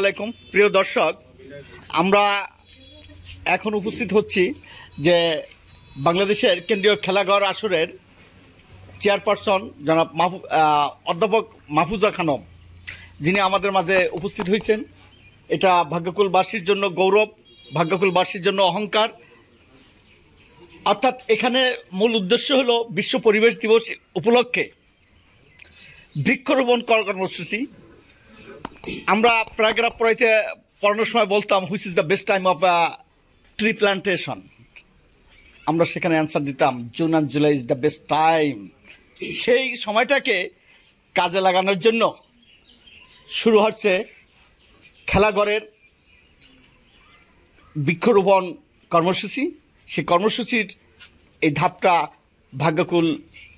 আলাইকুম। প্রিয় দর্শক, আমরা এখন উপস্থিত হচ্ছি যে বাংলাদেশের কেন্দ্রীয় খেলাঘর আসরের চেয়ারপারসন জনাব মাহফু অধ্যাপক মাহফুজা খানম। যিনি আমাদের মাঝে উপস্থিত হয়েছেন। এটা ভাগ্যকুলবাসীর জন্য গৌরব, ভাগ্যকুলবাসীর জন্য অহংকার। অর্থাৎ এখানে মূল উদ্দেশ্য হলো বিশ্ব পরিবেশ দিবস উপলক্ষে বৃক্ষরোপণ কর্মসূচি। আমরা প্যারাগ্রাফ পড়াইতে, পড়ানোর সময় বলতাম which is the best time of tree plantation আমরা সেখানে অ্যান্সার দিতাম June and July is the best time সেই সময়টাকে কাজে লাগানোর জন্য শুরু হচ্ছে খেলাঘরের বৃক্ষরোপণ কর্মসূচি। সেই কর্মসূচির এই ধাপটা ভাগ্যকুল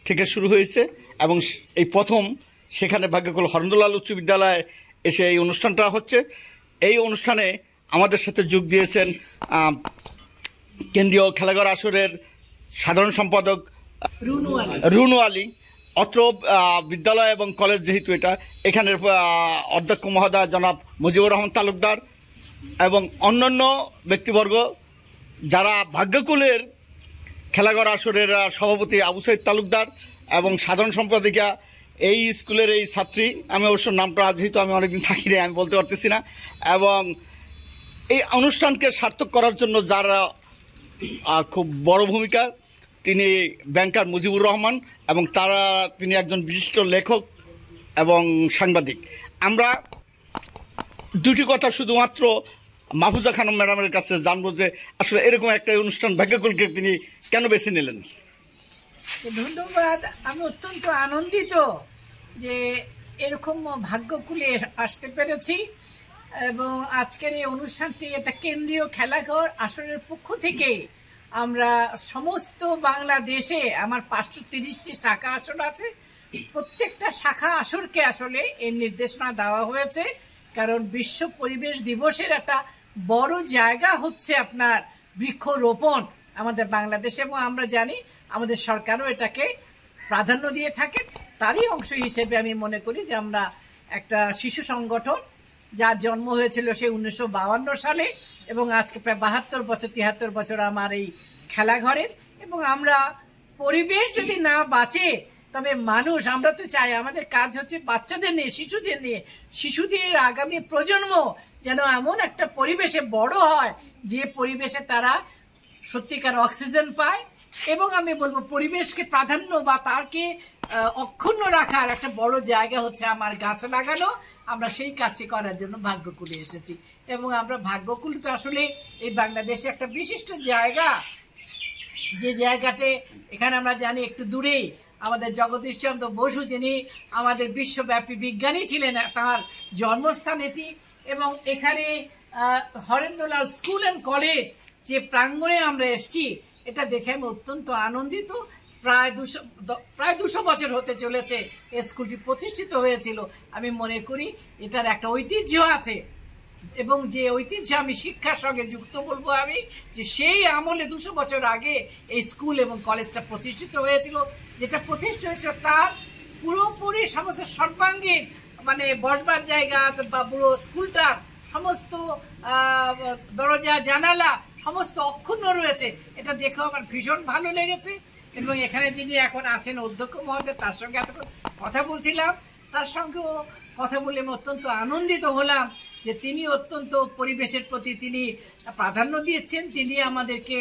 থেকে শুরু হয়েছে এবং এই প্রথম সেখানে ভাগ্যকুল হরন্দলাল উচ্চ বিদ্যালয়ে এসে এই অনুষ্ঠানটা হচ্ছে। এই অনুষ্ঠানে আমাদের সাথে যোগ দিয়েছেন কেন্দ্রীয় খেলাঘর আসরের সাধারণ সম্পাদক রুনু আলী। অত্র বিদ্যালয় এবং কলেজ যেহেতু এটা এখানের অধ্যক্ষ মহোদয় জনাব মুজিবুর রহমান তালুকদার এবং অন্যান্য ব্যক্তিবর্গ যারা ভাগ্যকুলের খেলাঘর আসরের সভাপতি আবু সাইদ তালুকদার এবং সাধারণ সম্পাদিকা এই স্কুলের এই ছাত্রী, আমি অবশ্য নামটা যেহেতু আমি অনেকদিন থাকি আমি বলতে পারতেছি না। এবং এই অনুষ্ঠানকে সার্থক করার জন্য যারা খুব বড় ভূমিকা, তিনি ব্যাংকার মুজিবুর রহমান এবং তারা, তিনি একজন বিশিষ্ট লেখক এবং সাংবাদিক। আমরা দুটি কথা শুধুমাত্র মাহফুজা খানম ম্যাডামের কাছে জানব যে, আসলে এরকম একটা অনুষ্ঠান ভাগ্যকুলকে তিনি কেন বেছে নিলেন? ধন্যবাদ, আমি অত্যন্ত আনন্দিত যে এরকম ভাগ্য ভাগ্যকুলে আসতে পেরেছি এবং আজকের এই অনুষ্ঠানটি এটা কেন্দ্রীয় খেলাঘর আসরের পক্ষ থেকে আমরা সমস্ত বাংলাদেশে আমার পাঁচশো তিরিশটি শাখা আসর আছে। প্রত্যেকটা শাখা আসরকে আসলে এর নির্দেশনা দেওয়া হয়েছে। কারণ বিশ্ব পরিবেশ দিবসের একটা বড় জায়গা হচ্ছে আপনার বৃক্ষরোপণ। আমাদের বাংলাদেশে এবং আমরা জানি আমাদের সরকারও এটাকে প্রাধান্য দিয়ে থাকে। তারই অংশ হিসেবে আমি মনে করি যে আমরা একটা শিশু সংগঠন, যার জন্ম হয়েছিল সেই উনিশশো সালে এবং আজকে প্রায় বাহাত্তর বছর তিয়াত্তর বছর আমার এই খেলাঘরের। এবং আমরা পরিবেশ যদি না বাঁচে, তবে মানুষ, আমরা তো চাই আমাদের কাজ হচ্ছে বাচ্চাদের নিয়ে, শিশুদের নিয়ে, শিশুদের আগামী প্রজন্ম যেন এমন একটা পরিবেশে বড় হয়, যে পরিবেশে তারা সত্যিকার অক্সিজেন পায় এবং আমি বলব পরিবেশকে প্রাধান্য বা আহ, অক্ষুণ্ণ রাখার একটা বড় জায়গা হচ্ছে আমার গাছ লাগানো। আমরা সেই কাজটি করার জন্য ভাগ্যকুলে এসেছি। এবং আমরা ভাগ্যকুল তো আসলে এই বাংলাদেশে একটা বিশিষ্ট জায়গা। যে জায়গাতে এখানে আমরা জানি একটু দূরেই আমাদের জগদীশচন্দ্র বসু যিনি আমাদের বিশ্বব্যাপী বিজ্ঞানী ছিলেন তার জন্মস্থান এটি। এবং এখানে হরেন্দ্রলাল স্কুল অ্যান্ড কলেজ যে প্রাঙ্গণে আমরা এসেছি, এটা দেখে আমি অত্যন্ত আনন্দিত। প্রায় দুশো প্রায় দুশো বছর হতে চলেছে এই স্কুলটি প্রতিষ্ঠিত হয়েছিল। আমি মনে করি এটার একটা ঐতিহ্য আছে এবং যে ঐতিহ্য আমি শিক্ষার সঙ্গে যুক্ত বলব আমি, যে সেই আমলে দুশো বছর আগে এই স্কুল এবং কলেজটা প্রতিষ্ঠিত হয়েছিল। যেটা প্রতিষ্ঠিত হয়েছিল তার পুরোপুরি সমস্ত সর্বাঙ্গীন মানে বসবার জায়গা বা পুরো স্কুলটার সমস্ত দরজা, জানালা সমস্ত অক্ষুণ্ণ রয়েছে। এটা দেখেও আমার ভীষণ ভালো লেগেছে। এবং এখানে যিনি এখন আছেন অধ্যক্ষ মহোদয়, তার সঙ্গে এতক্ষণ কথা বলছিলাম। তার সঙ্গেও কথা বলে আমি অত্যন্ত আনন্দিত হলাম যে তিনি অত্যন্ত পরিবেশের প্রতি তিনি প্রাধান্য দিয়েছেন। তিনি আমাদেরকে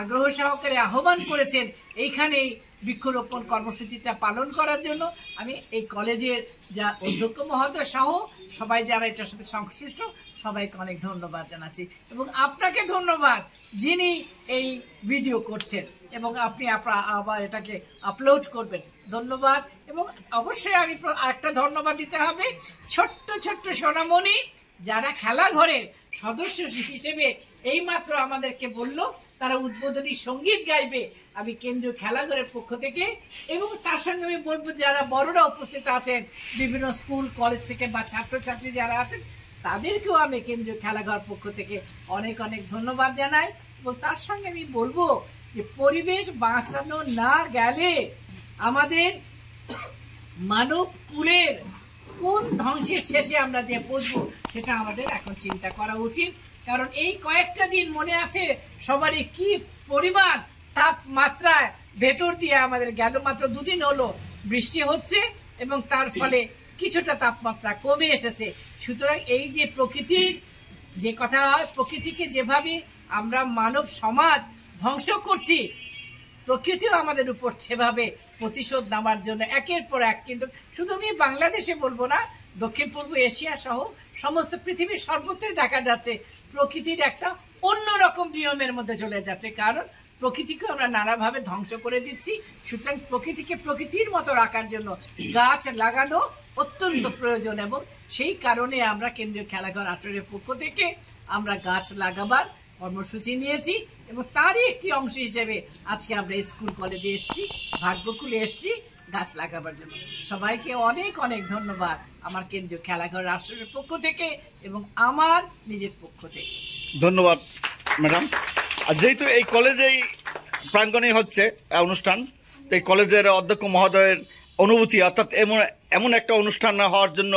আগ্রহ সহকারে আহ্বান করেছেন। এইখানেই বৃক্ষরোপণ কর্মসূচিটা পালন করার জন্য আমি এই কলেজের যা অধ্যক্ষ মহোদয় সহ সবাই যারা এটার সাথে সংশ্লিষ্ট, সবাইকে অনেক ধন্যবাদ জানাচ্ছি। এবং আপনাকে ধন্যবাদ যিনি এই ভিডিও করছেন এবং আপনি আপনা- আবার এটাকে আপলোড করবেন। ধন্যবাদ। এবং অবশ্যই আমি একটা ধন্যবাদ দিতে হবে ছোট্ট ছোট্ট সোনামণি, যারা খেলাঘরের সদস্য হিসেবে এইমাত্র আমাদেরকে বলল, তারা উদ্বোধনী সংগীত গাইবে। আমি কেন্দ্রীয় খেলাঘরের পক্ষ থেকে এবং তার সঙ্গে আমি বলব, যারা বড়রা উপস্থিত আছেন, বিভিন্ন স্কুল, কলেজ থেকে বা ছাত্রছাত্রী যারা আছেন, তাদেরকেও আমি কেন্দ্রীয় খেলাঘর পক্ষ থেকে অনেক অনেক ধন্যবাদ জানাই এবং তার সঙ্গে আমি বলব যে, পরিবেশ বাঁচানো না গেলে আমাদের মানব কুলের কোন ধ্বংসের শেষে আমরা যে বসবো সেটা আমাদের এখন চিন্তা করা উচিত। কারণ এই কয়েকটা দিন মনে আছে, সবারই কি পরিমাণ তাপমাত্রায় ভেতর দিয়ে আমাদের গেল মাত্র দুদিন হলো বৃষ্টি হচ্ছে এবং তার ফলে কিছুটা তাপমাত্রা কমে এসেছে। সুতরাং এই যে প্রকৃতির যে কথা হয় প্রকৃতিকে যেভাবে আমরা মানব সমাজ ধ্বংস করছি, প্রকৃতিও আমাদের উপর সেভাবে প্রতিশোধ নেওয়ার জন্য একের পর এক কিন্তু শুধু আমি বাংলাদেশে বলব না, দক্ষিণ পূর্ব এশিয়া সহ সমস্ত পৃথিবীর সর্বত্রই দেখা যাচ্ছে প্রকৃতির একটা অন্যরকম নিয়মের মধ্যে চলে যাচ্ছে। কারণ প্রকৃতিকে আমরা নানাভাবে ধ্বংস করে দিচ্ছি। সুতরাং প্রকৃতিকে প্রকৃতির মতো রাখার জন্য গাছ লাগানো অত্যন্ত প্রয়োজন এবং সেই কারণে আমরা কেন্দ্রীয় খেলাঘর আসরের পক্ষ থেকে আমরা গাছ লাগাবার কর্মসূচি নিয়েছি এবং তারই একটি অংশ হিসেবে আজকে আমরা স্কুল কলেজে এসেছি, ভাগ্যকুলে এসেছি গাছ লাগাবার জন্য। সবাইকে অনেক অনেক ধন্যবাদ আমার কেন্দ্রীয় খেলাঘর রাষ্ট্রের পক্ষ থেকে এবং আমার নিজের পক্ষ থেকে। ধন্যবাদ, ম্যাডাম। আর যেহেতু এই কলেজেই প্রাঙ্গণেই হচ্ছে অনুষ্ঠান, তো এই কলেজের অধ্যক্ষ মহোদয়ের অনুভূতি, অর্থাৎ এমন এমন একটা অনুষ্ঠান হওয়ার জন্য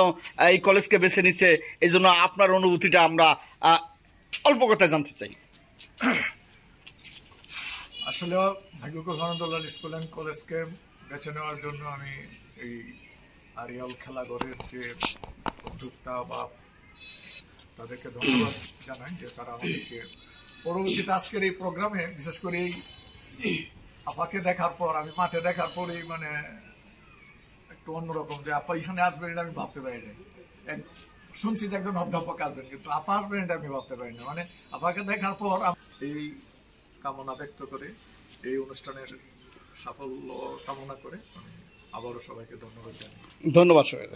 এই কলেজকে বেছে নিচ্ছে এই জন্য আপনার অনুভূতিটা আমরা অল্প কথায় জানতে চাই। আসলে ভাগ্যকুল হরন্দোলাল স্কুল অ্যান্ড কলেজকে বেছে নেওয়ার জন্য আমি এই আরিয়াল খেলাঘরের যে উদ্যোক্তা বা তাদেরকে ধন্যবাদ জানাই যে তারা আমাদেরকে পরবর্তীতে আজকের এই প্রোগ্রামে, বিশেষ করে এই আপাকে দেখার পর, আমি মাঠে দেখার পরেই মানে একটু অন্যরকম যে আপা এখানে আসবেন এটা আমি ভাবতে পারি এক- শুনছি যে একজন অধ্যাপক আসবেন, কিন্তু আপা আসবেন এটা আমি ভাবতে পারি না মানে আপাকে দেখার পর এই কামনা ব্যক্ত করে, এই অনুষ্ঠানের সাফল্য কামনা করে আবারও সবাইকে ধন্যবাদ জানাই। ধন্যবাদ সবাই